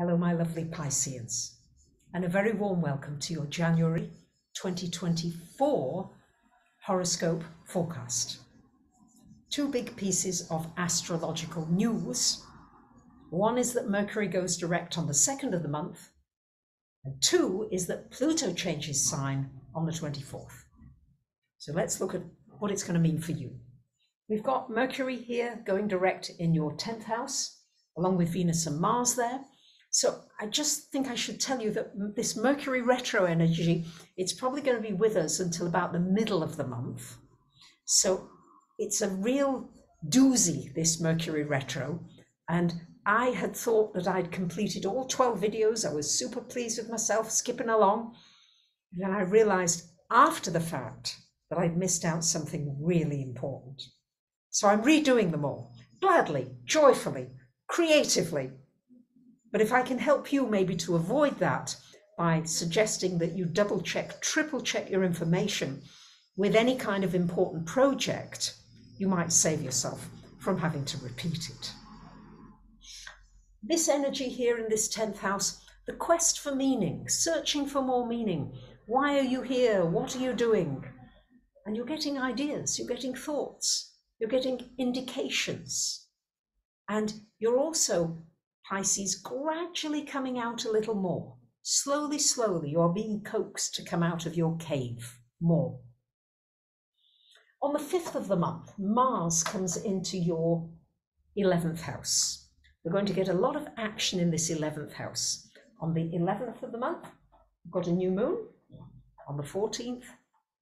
Hello, my lovely Pisceans, and a very warm welcome to your January 2024 horoscope forecast. Two big pieces of astrological news. One is that Mercury goes direct on the second of the month, and two is that Pluto changes sign on the 24th. So let's look at what it's going to mean for you. We've got Mercury here going direct in your 10th house, along with Venus and Mars there. So I just think I should tell you that this Mercury retro energy, it's probably going to be with us until about the middle of the month. So it's a real doozy, this Mercury retro. And I had thought that I'd completed all 12 videos. I was super pleased with myself, skipping along. And then I realized after the fact that I'd missed out something really important. So I'm redoing them all, gladly, joyfully, creatively. But if I can help you maybe to avoid that by suggesting that you double check, triple check your information with any kind of important project, you might save yourself from having to repeat it. This energy here in this 10th house, the quest for meaning, searching for more meaning. Why are you here? What are you doing? And you're getting ideas, you're getting thoughts you're getting indications. And you're also, Pisces, gradually coming out a little more. Slowly, slowly, you're being coaxed to come out of your cave more. On the 5th of the month, Mars comes into your 11th house. We're going to get a lot of action in this 11th house. On the 11th of the month, we've got a new moon. On the 14th,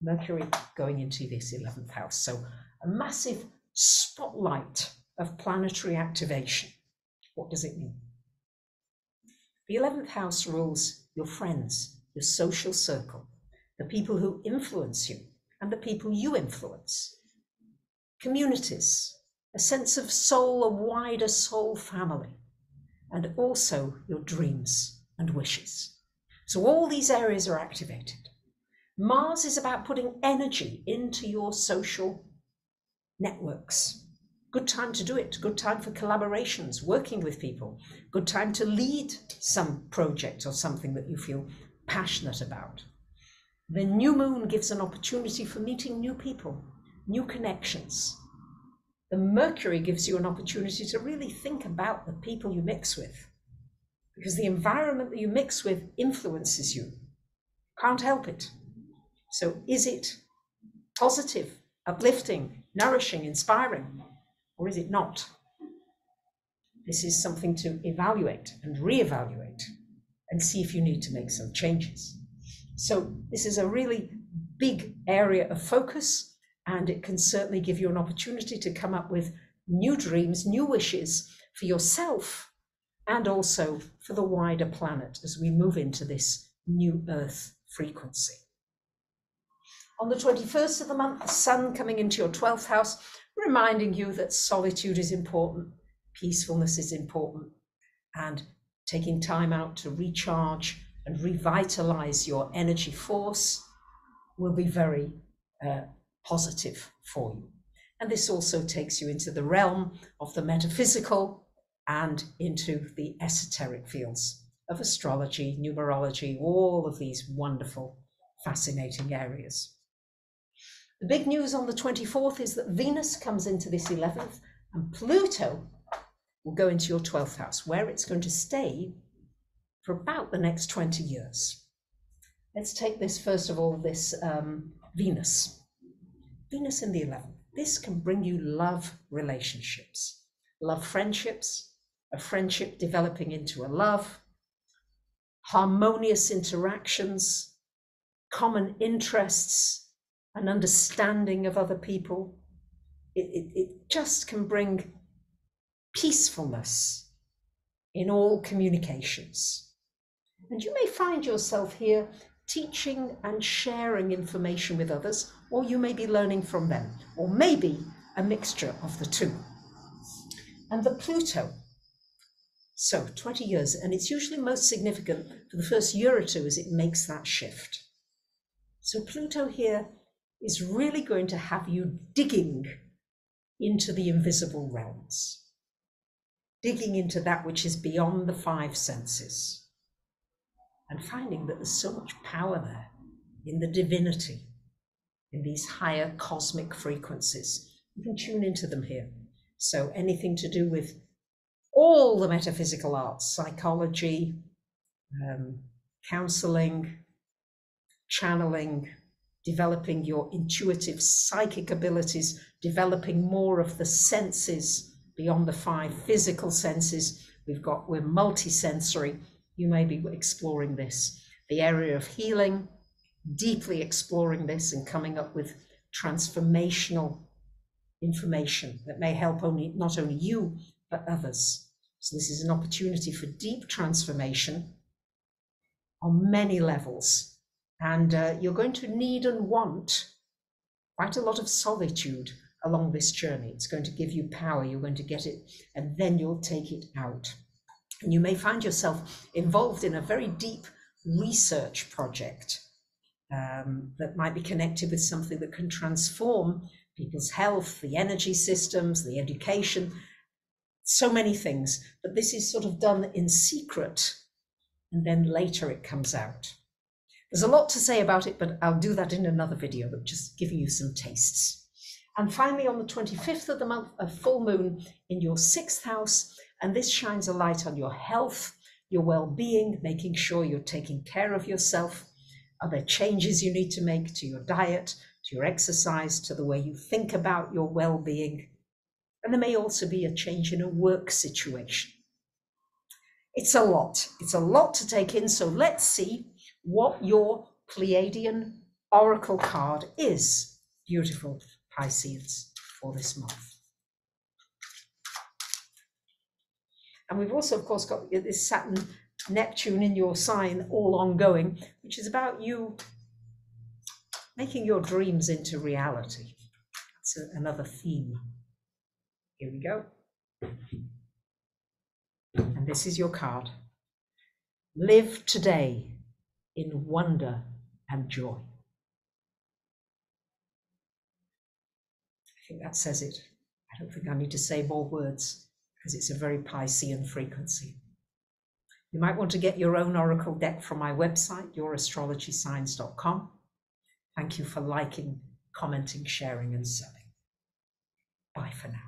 Mercury going into this 11th house. So a massive spotlight of planetary activation. What does it mean? The 11th house rules your friends, your social circle, the people who influence you, and the people you influence. Communities, a sense of soul, a wider soul family, and also your dreams and wishes. So all these areas are activated. Mars is about putting energy into your social networks. Good time to do it. Good time for collaborations, working with people. Good time to lead some project or something that you feel passionate about. The new moon gives an opportunity for meeting new people, new connections. The Mercury gives you an opportunity to really think about the people you mix with because the environment that you mix with influences you. Can't help it. So, is it positive, uplifting, nourishing, inspiring, or is it not? This is something to evaluate and reevaluate and see if you need to make some changes. So, this is a really big area of focus, and it can certainly give you an opportunity to come up with new dreams, new wishes for yourself and also for the wider planet as we move into this new Earth frequency. On the 21st of the month, the sun coming into your 12th house, reminding you that solitude is important, peacefulness is important, and taking time out to recharge and revitalize your energy force will be very uh, positive for you. And this also takes you into the realm of the metaphysical and into the esoteric fields of astrology, numerology, all of these wonderful, fascinating areas. The big news on the 24th is that Venus comes into this 11th and Pluto will go into your 12th house, where it's going to stay for about the next 20 years. Let's take this first of all, this um, Venus. Venus in the 11th. This can bring you love relationships, love friendships, a friendship developing into a love, harmonious interactions, common interests, an understanding of other people. It, it, it just can bring peacefulness in all communications. And you may find yourself here teaching and sharing information with others, or you may be learning from them, or maybe a mixture of the two. And the Pluto, so 20 years, and it's usually most significant for the first year or two as it makes that shift. So Pluto here is really going to have you digging into the invisible realms. digging into that which is beyond the five senses and finding that there's so much power there in the divinity, in these higher cosmic frequencies. You can tune into them here. So anything to do with all the metaphysical arts, psychology, um, counseling, channeling, developing your intuitive psychic abilities, developing more of the senses beyond the five physical senses. We've got, we're multisensory. You may be exploring this. The area of healing, deeply exploring this and coming up with transformational information that may help only not only you but others. So this is an opportunity for deep transformation on many levels. And uh, you're going to need and want quite a lot of solitude along this journey. It's going to give you power. You're going to get it, and then you'll take it out. And you may find yourself involved in a very deep research project um, that might be connected with something that can transform people's health, the energy systems, the education, so many things. But this is sort of done in secret, and then later it comes out. There's a lot to say about it, but I'll do that in another video, but just giving you some tastes. And finally, on the 25th of the month, a full moon in your sixth house, and this shines a light on your health, your well being, making sure you're taking care of yourself. Are there changes you need to make to your diet, to your exercise, to the way you think about your well being? And there may also be a change in a work situation. It's a lot. It's a lot to take in. So let's see what your Pleiadian oracle card is. Beautiful Pisces for this month. And we've also, of course, got this Saturn Neptune in your sign all ongoing, which is about you making your dreams into reality. That's a, another theme. Here we go. And this is your card. Live today in wonder and joy. I think that says it. I don't think I need to say more words because it's a very Piscean frequency. You might want to get your own oracle deck from my website, yourastrologysigns.com. Thank you for liking, commenting, sharing, and selling. Bye for now.